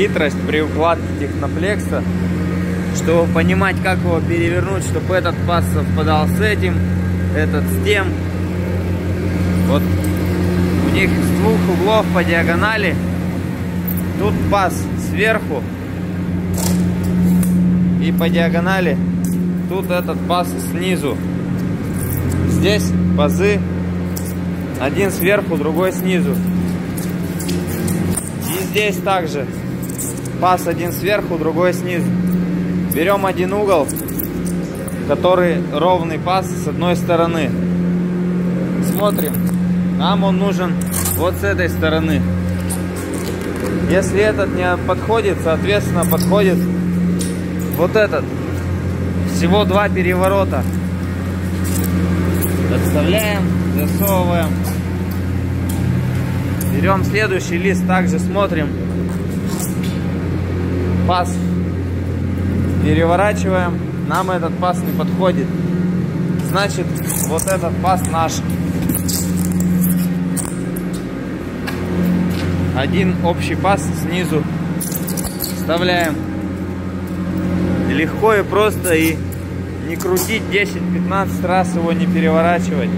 хитрость при укладке техноплекса, чтобы понимать, как его перевернуть, чтобы этот паз совпадал с этим, этот с тем. Вот у них с двух углов по диагонали. Тут паз сверху и по диагонали тут этот паз снизу. Здесь пазы один сверху, другой снизу. И здесь также паз один сверху, другой снизу. Берем один угол, который ровный паз с одной стороны. Смотрим. Нам он нужен вот с этой стороны. Если этот не подходит, соответственно, подходит вот этот. Всего два переворота. Подставляем, засовываем. Берем следующий лист, также смотрим. Паз переворачиваем. Нам этот паз не подходит. Значит, вот этот паз наш. Один общий паз снизу вставляем. Легко и просто и не крутить 10-15 раз его не переворачивать.